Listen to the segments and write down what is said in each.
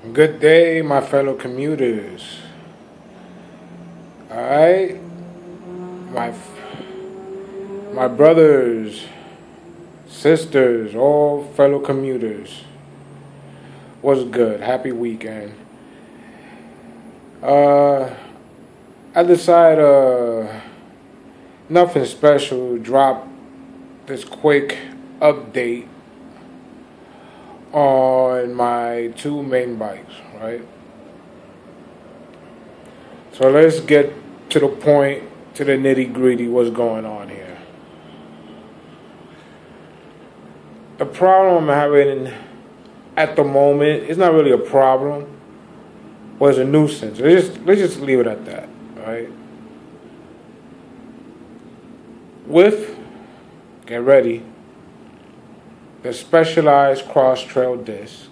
Good day, my fellow commuters. All right, my my brothers, sisters, all fellow commuters. What's good? Happy weekend. Uh, I decided uh, nothing special. Drop this quick update on my two main bikes, right? So let's get to the point, to the nitty gritty, what's going on here. The problem I'm having at the moment is not really a problem, but it's a nuisance. Let's just, let's just leave it at that, right? With, get ready, the specialized cross trail disc,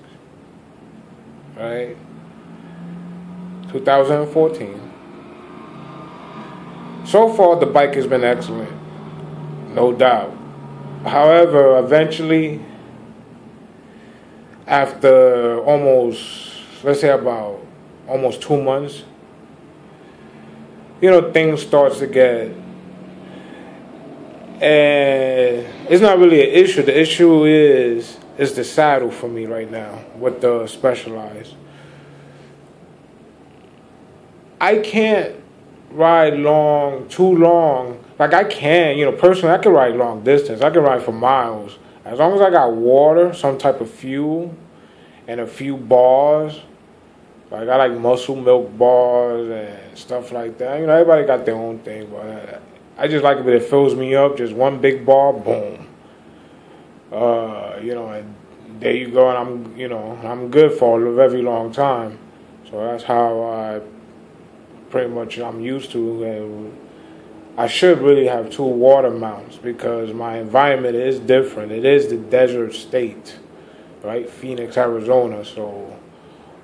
right? 2014. So far, the bike has been excellent, no doubt. However, eventually, after almost, let's say about almost two months, you know, things starts to get and it's not really an issue. The issue is is the saddle for me right now with the specialized. I can't ride long, too long. Like I can, you know, personally, I can ride long distance. I can ride for miles as long as I got water, some type of fuel, and a few bars. Like I like muscle milk bars and stuff like that. You know, everybody got their own thing, but I just like it but it fills me up. Just one big ball, boom. Uh, you know, and there you go, and I'm, you know, I'm good for a very long time. So that's how I pretty much I'm used to. I should really have two water mounts because my environment is different. It is the desert state, right? Phoenix, Arizona. So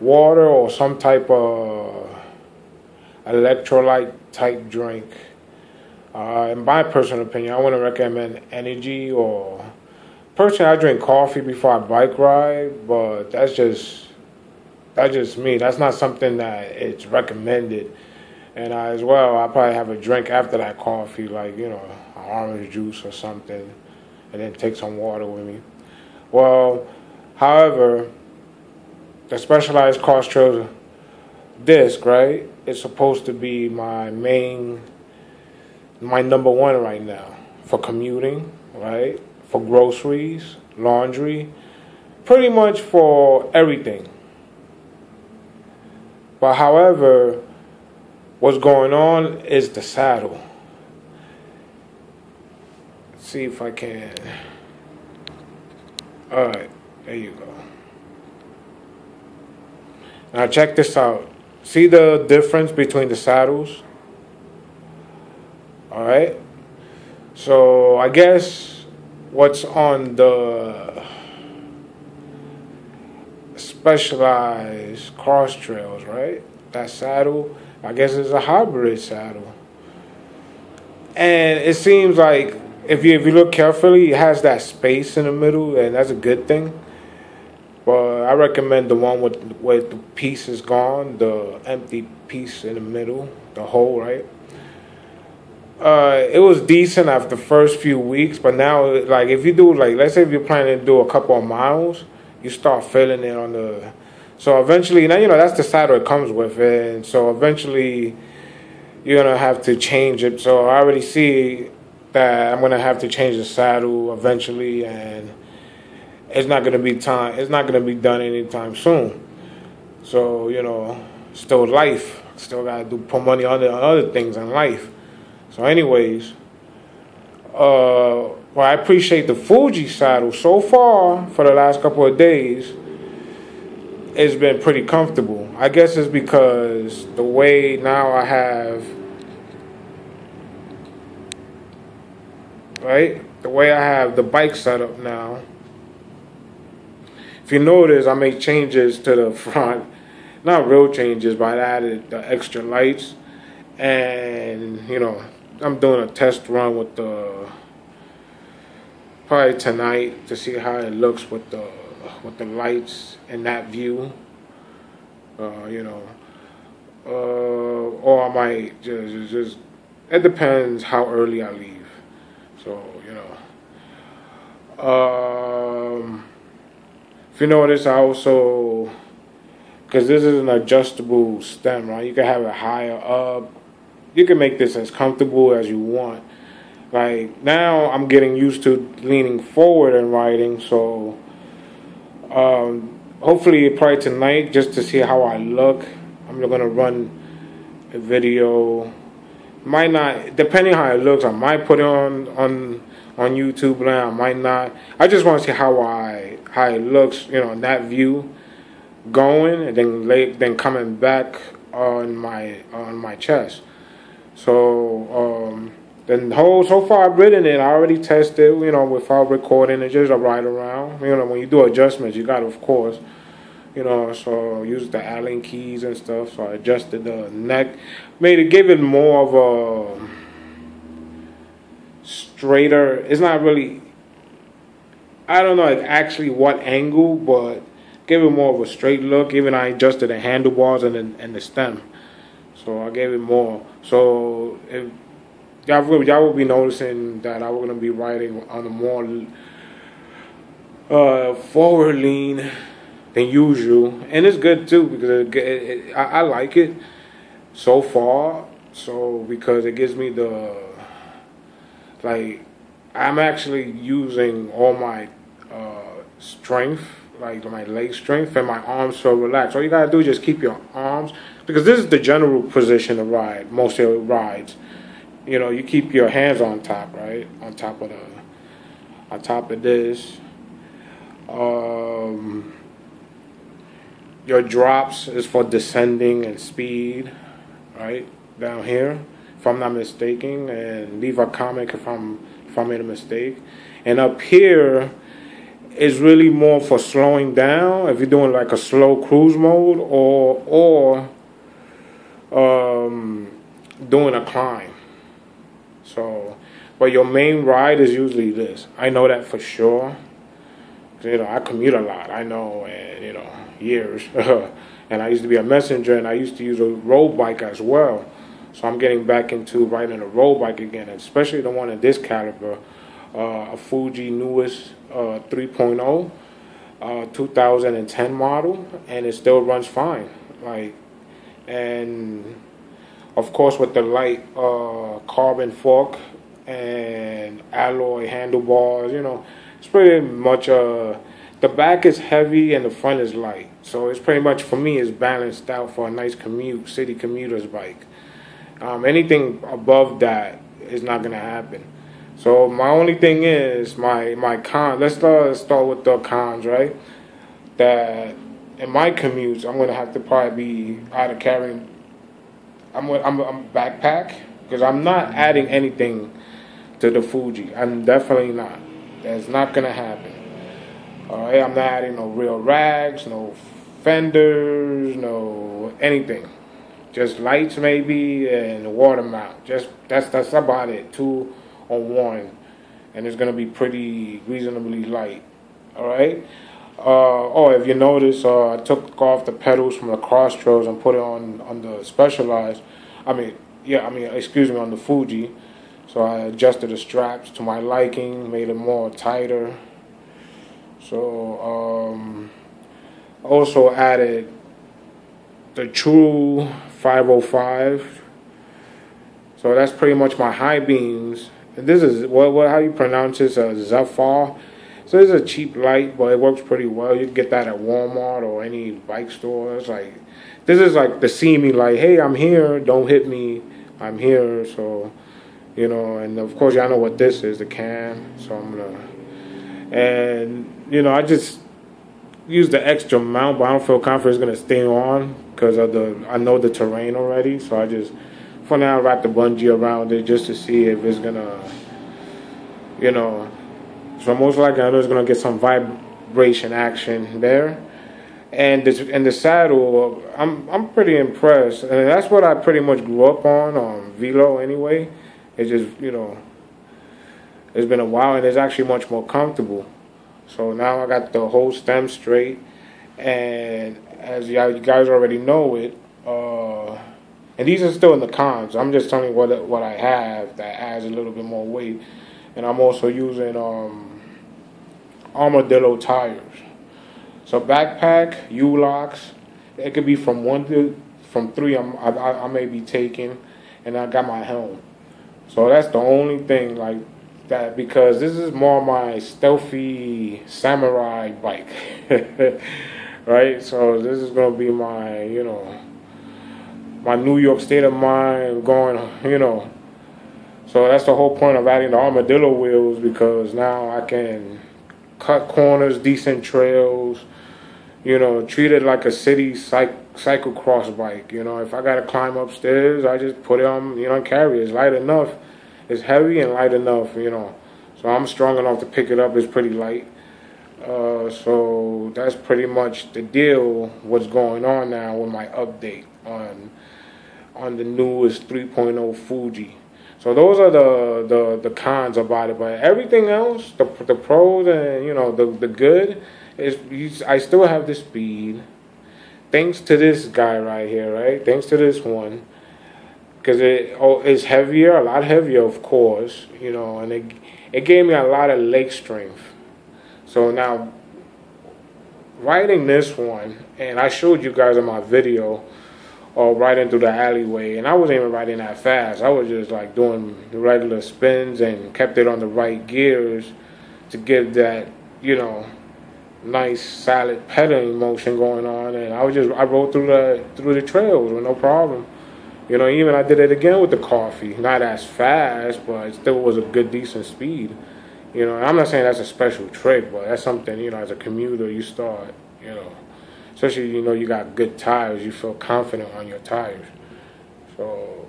water or some type of electrolyte type drink uh, in my personal opinion, I wouldn't recommend energy or. Personally, I drink coffee before I bike ride, but that's just that's just me. That's not something that it's recommended. And I, as well, I probably have a drink after that coffee, like you know, orange juice or something, and then take some water with me. Well, however, the specialized cross trail disc, right? It's supposed to be my main my number one right now for commuting, right? For groceries, laundry, pretty much for everything. But however, what's going on is the saddle. Let's see if I can. All right, there you go. Now check this out. See the difference between the saddles? All right. So I guess what's on the specialized cross trails, right? That saddle, I guess it's a hybrid saddle. And it seems like if you if you look carefully, it has that space in the middle, and that's a good thing. But I recommend the one with where the piece is gone, the empty piece in the middle, the hole, right? Uh, it was decent after the first few weeks, but now, like, if you do, like, let's say if you're planning to do a couple of miles, you start feeling it on the. So eventually, now you know that's the saddle it comes with, and so eventually, you're gonna have to change it. So I already see that I'm gonna have to change the saddle eventually, and it's not gonna be time. It's not gonna be done anytime soon. So you know, still life. Still gotta do put money on the other things in life. So, anyways, uh, well, I appreciate the Fuji saddle so far for the last couple of days. It's been pretty comfortable. I guess it's because the way now I have, right? The way I have the bike set up now. If you notice, I made changes to the front. Not real changes, but I added the extra lights and, you know, I'm doing a test run with the probably tonight to see how it looks with the with the lights and that view. uh, you know, uh, or I might just, just, it depends how early I leave. So, you know, um, if you notice, I also, because this is an adjustable stem, right? You can have it higher up. You can make this as comfortable as you want. Like now, I'm getting used to leaning forward and writing, so um, hopefully, probably tonight, just to see how I look, I'm gonna run a video. Might not, depending how it looks, I might put it on on on YouTube. Now I might not. I just want to see how I how it looks, you know, in that view, going and then late, then coming back on my on my chest. So. Um, then whole so far I've written it. I already tested, you know, without recording. It's just a ride around. You know, when you do adjustments, you got to, of course, you know. So use the Allen keys and stuff. So I adjusted the neck, made it give it more of a straighter. It's not really. I don't know actually what angle, but give it more of a straight look. Even I adjusted the handlebars and the, and the stem, so I gave it more. So it y'all will, y'all will be noticing that I'm to be writing on a more uh, forward lean than usual, and it's good too because it, it, it, I, I, like it so far. So because it gives me the like I'm actually using all my uh, strength, like my leg strength, and my arms so relaxed. All you gotta do is just keep your arms because this is the general position of ride most of rides you know, you keep your hands on top, right? On top of the, on top of this. Um, your drops is for descending and speed, right? Down here, if I'm not mistaken, and leave a comment if I'm if I made a mistake. And up here is really more for slowing down if you're doing like a slow cruise mode or or um, doing a climb. So, but your main ride is usually this. I know that for sure. You know, I commute a lot. I know, and you know, years. and I used to be a messenger, and I used to use a road bike as well. So I'm getting back into riding a road bike again, especially the one in this caliber, uh, a Fuji newest uh, 3.0, uh, 2010 model, and it still runs fine. Like, and of course, with the light uh, carbon fork and alloy handlebars, you know, it's pretty much uh, the back is heavy and the front is light. So it's pretty much for me is balanced out for a nice commute, city commuter's bike. Um, anything above that is not gonna happen. So my only thing is my my con. Let's start, start with the cons, right? That in my commutes, I'm gonna have to probably be either carrying I'm I'm, I'm backpack because I'm not adding anything to the Fuji. I'm definitely not. That's not gonna happen. All right, I'm not adding no real rags, no fenders, no anything. Just lights maybe and a water mount. Just that's that's about it. Two on one, and it's gonna be pretty reasonably light. All right. Uh, oh, if you notice, uh, I took off the pedals from the Crosstrails and put it on on the Specialized. I mean, yeah, I mean, excuse me, on the Fuji. So I adjusted the straps to my liking, made it more tighter. So um, also added the True 505. So that's pretty much my high beams. And this is what what how you pronounce this? Uh, Zephyr. So it's a cheap light, but it works pretty well. You can get that at Walmart or any bike store. It's like this is like the see me like, hey, I'm here, don't hit me, I'm here. So, you know, and of course y'all know what this is, the cam. So I'm gonna, and you know, I just use the extra mount, but I don't feel confident it's gonna stay on because of the I know the terrain already. So I just for now wrap the bungee around it just to see if it's gonna, you know so most likely I know it's gonna get some vibration action there. And this and the saddle, I'm I'm pretty impressed, and that's what I pretty much grew up on on Velo anyway. It's just you know, it's been a while, and it's actually much more comfortable. So now I got the whole stem straight, And as you guys already know it, uh, and these are still in the cons. I'm just telling you what what I have that adds a little bit more weight. And I'm also using um, Armadillo tires. So backpack, U-locks, it could be from one to from three. I'm, I, I may be taking, and I got my helm. So that's the only thing like that because this is more my stealthy samurai bike, right? So this is gonna be my you know my New York state of mind going you know. So that's the whole point of adding the armadillo wheels because now I can cut corners, decent trails, you know, treat it like a city cycle cyclocross bike. You know, if I gotta climb upstairs, I just put it on, you know, carry it. It's light enough. It's heavy and light enough, you know. So I'm strong enough to pick it up. It's pretty light. Uh, so that's pretty much the deal. What's going on now with my update on on the newest 3.0 Fuji. So those are the, the, the cons about it. But everything else, the the pros and you know the the good is I still have the speed thanks to this guy right here, right? Thanks to this one, because it oh, it's heavier, a lot heavier, of course, you know, and it it gave me a lot of leg strength. So now, riding this one, and I showed you guys in my video, or riding through the alleyway, and I wasn't even riding that fast. I was just like doing the regular spins and kept it on the right gears to give that, you know, nice solid pedaling motion going on and I was just I rode through the through the trails with no problem. You know, even I did it again with the coffee. Not as fast, but it still was a good decent speed. You know, I'm not saying that's a special trick, but that's something, you know, as a commuter you start, you know. Especially you know you got good tires, you feel confident on your tires. So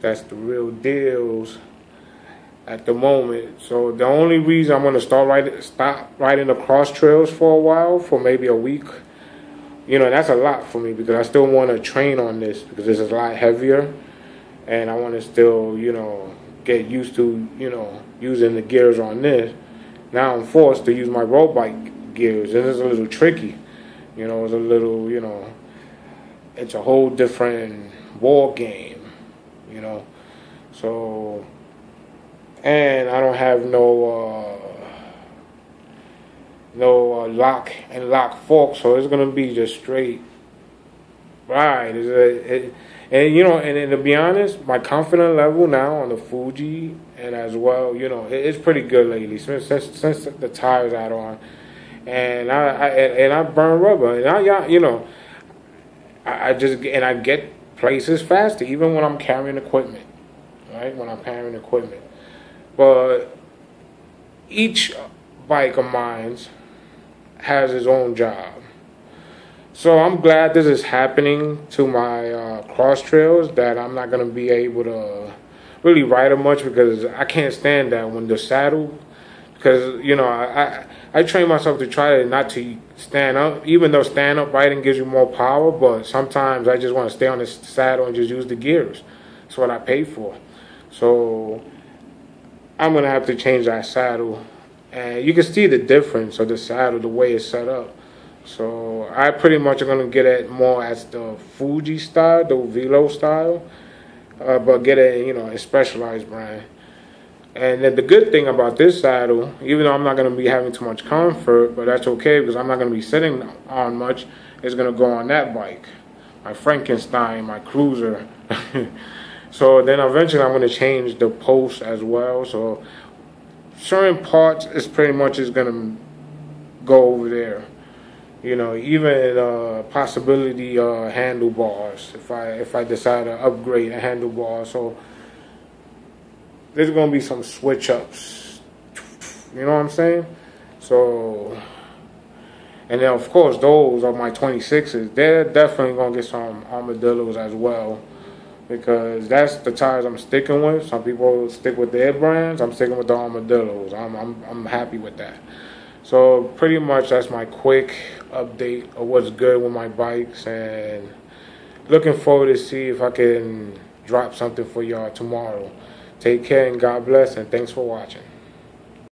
that's the real deals at the moment. So the only reason I'm gonna start riding, stop riding the cross trails for a while, for maybe a week, you know, that's a lot for me because I still want to train on this because this is a lot heavier, and I want to still, you know, get used to, you know, using the gears on this. Now I'm forced to use my road bike gears, and it's a little tricky. You know, it's a little, you know, it's a whole different ball game. You know, so and I don't have no uh, no uh, lock and lock fork, so it's gonna be just straight ride. A, it, and you know, and, and, to be honest, my confidence level now on the Fuji and as well, you know, it, it's pretty good lately since since, since the tires out on, and I, I and I burn rubber, and I you know, I, I just and I get places faster even when I'm carrying equipment, right? When I'm carrying equipment. But each bike of mine has its own job. So I'm glad this is happening to my uh, cross trails that I'm not going to be able to really ride them much because I can't stand that when the saddle because you know I, I train myself to try to not to stand up even though stand up riding gives you more power but sometimes I just want to stay on the saddle and just use the gears that's what I pay for so I'm gonna have to change that saddle, and you can see the difference of the saddle, the way it's set up. So I pretty much are gonna get it more as the Fuji style, the Velo style, uh, but get it, you know, a specialized brand. And then the good thing about this saddle, even though I'm not gonna be having too much comfort, but that's okay because I'm not gonna be sitting on much, is gonna go on that bike, my Frankenstein, my Cruiser. So then eventually I'm going to change the post as well. So certain parts is pretty much is going to go over there. You know, even uh, possibility uh, handlebars if I if I decide to upgrade a handlebar. So there's going to be some switch ups. You know what I'm saying? So and then of course those are my 26s. They're definitely going to get some armadillos as well because that's the tires I'm sticking with. Some people stick with their brands. I'm sticking with the Armadillos. I'm I'm I'm happy with that. So pretty much that's my quick update of what's good with my bikes and looking forward to see if I can drop something for y'all tomorrow. Take care and God bless and thanks for watching.